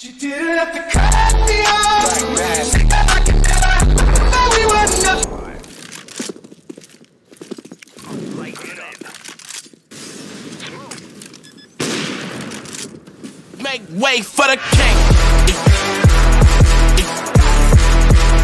You didn't have to cut me off. Make way for the king.